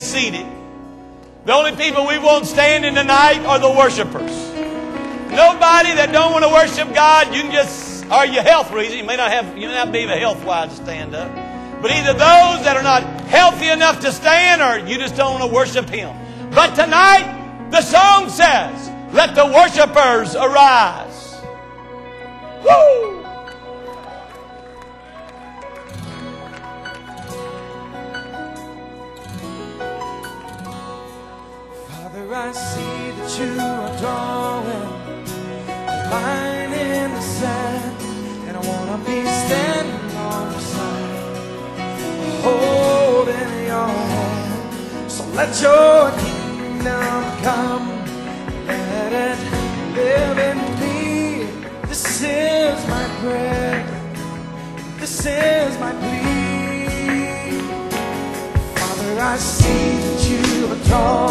seated. The only people we want standing tonight are the worshipers. Nobody that don't want to worship God, you can just, or your health reason, you may not have, you may not be the health wise to stand up. But either those that are not healthy enough to stand, or you just don't want to worship Him. But tonight, the song says, let the worshipers arise. I see that you are drawing a line in the sand, and I want to be standing on the side, holding your hand. So let your kingdom come, let it live in me. This is my prayer, this is my plea. Father, I see that you are drawing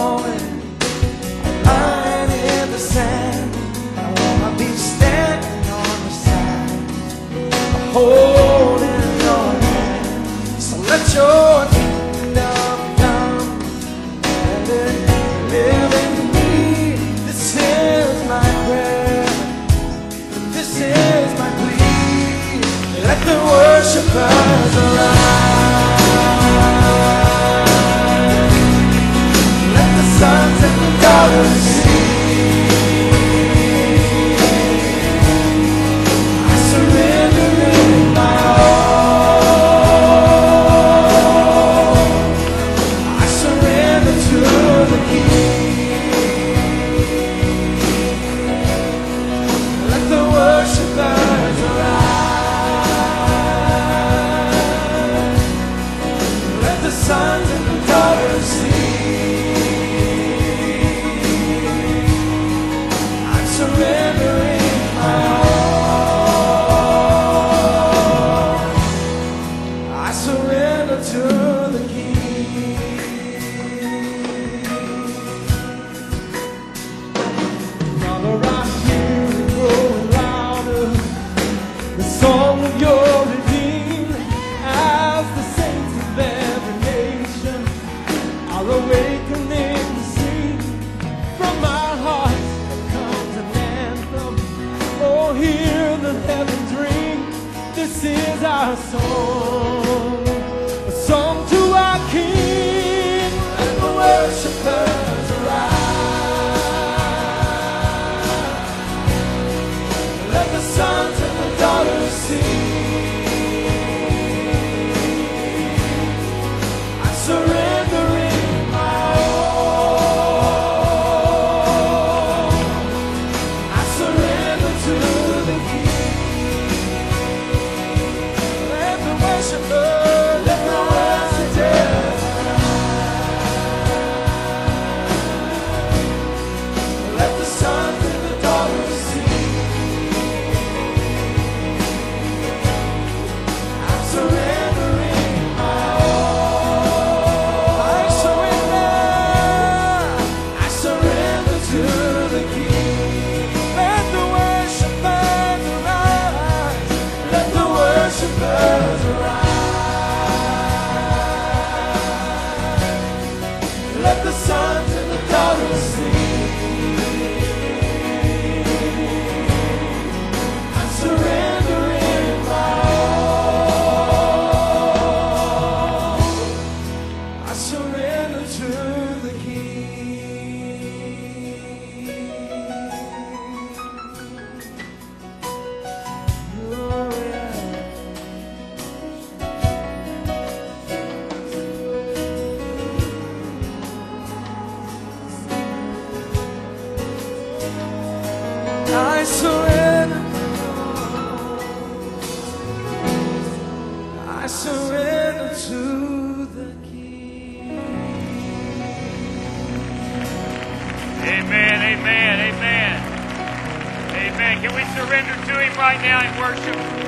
I surrender to the King. Oh, hear the heavens ring. This is our song worshipers Amen, amen, amen. Amen. Can we surrender to Him right now in worship?